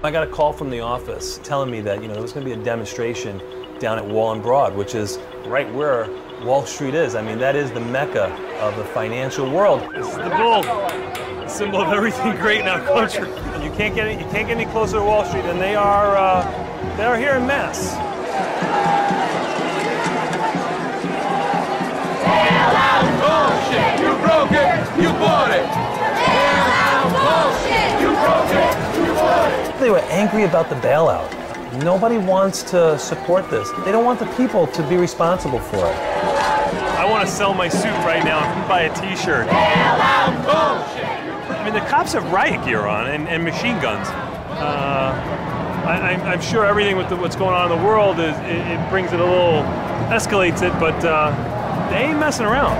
I got a call from the office telling me that, you know, there was going to be a demonstration down at Wall and Broad, which is right where Wall Street is. I mean, that is the mecca of the financial world. This is the bull, the symbol of everything great in our country. You can't get it, you can't get any closer to Wall Street, and they are uh, they are here in mass. They were angry about the bailout. Nobody wants to support this. They don't want the people to be responsible for it. I want to sell my suit right now and buy a t-shirt. I mean, the cops have riot gear on and, and machine guns. Uh, I, I'm, I'm sure everything with the, what's going on in the world is it, it brings it a little, escalates it, but uh, they ain't messing around.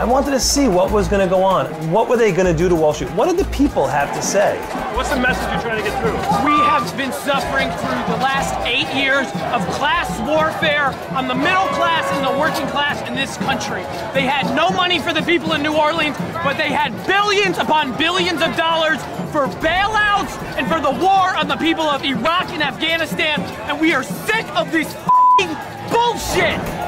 I wanted to see what was going to go on. What were they going to do to Wall Street? What did the people have to say? What's the message you're trying to get through? We have been suffering through the last eight years of class warfare on the middle class and the working class in this country. They had no money for the people in New Orleans, but they had billions upon billions of dollars for bailouts and for the war on the people of Iraq and Afghanistan, and we are sick of this f***ing bullshit!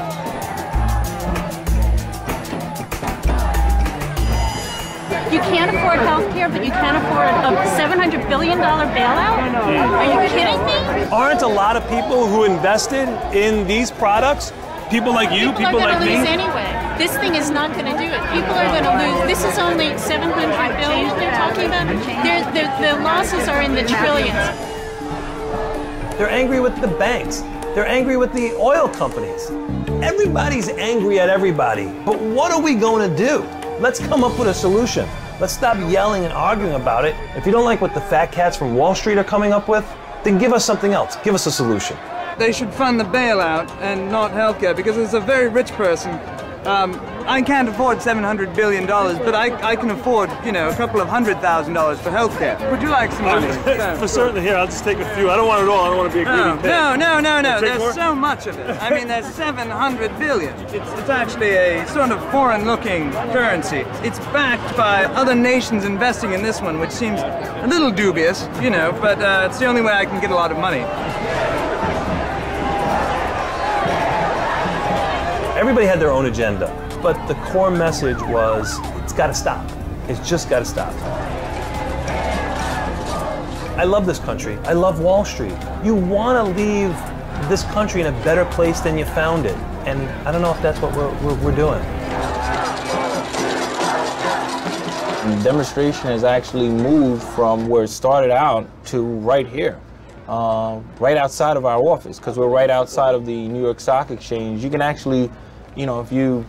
You can't afford health care, but you can't afford a $700 billion bailout? Are you kidding me? Aren't a lot of people who invested in these products people like you, People, people are like going me? anyway. This thing is not going to do it. People are going to lose. This is only 700 billion they're talking about. They're, they're, the losses are in the trillions. They're angry with the banks. They're angry with the oil companies. Everybody's angry at everybody. But what are we going to do? Let's come up with a solution. Let's stop yelling and arguing about it. If you don't like what the fat cats from Wall Street are coming up with, then give us something else. Give us a solution. They should fund the bailout and not healthcare because it's a very rich person. Um, I can't afford $700 billion, but I, I can afford, you know, a couple of hundred thousand dollars for healthcare. Would you like some money? For certain, here, I'll just take a few. I don't want it all. I don't want to be a greedy No, pig. no, no, no, no. There's more? so much of it. I mean, there's 700 billion. It's, it's actually a sort of foreign-looking currency. It's backed by other nations investing in this one, which seems a little dubious, you know, but uh, it's the only way I can get a lot of money. Everybody had their own agenda, but the core message was it's got to stop. It's just got to stop. I love this country. I love Wall Street. You want to leave this country in a better place than you found it. And I don't know if that's what we're, we're, we're doing. The demonstration has actually moved from where it started out to right here, uh, right outside of our office, because we're right outside of the New York Stock Exchange. You can actually, you know, if you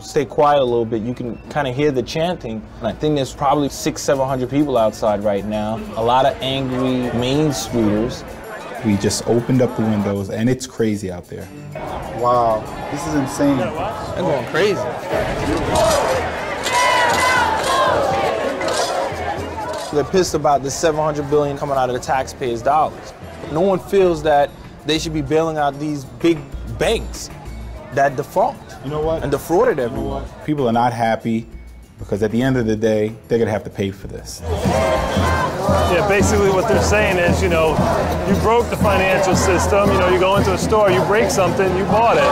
stay quiet a little bit, you can kind of hear the chanting. And I think there's probably six, seven hundred people outside right now. A lot of angry Main Streeters. We just opened up the windows and it's crazy out there. Wow, this is insane. They're going crazy. They're pissed about the 700 billion coming out of the taxpayers' dollars. No one feels that they should be bailing out these big banks that default You know what? and defrauded everyone. People are not happy because at the end of the day, they're gonna have to pay for this. Yeah, basically what they're saying is, you know, you broke the financial system. You know, you go into a store, you break something, you bought it.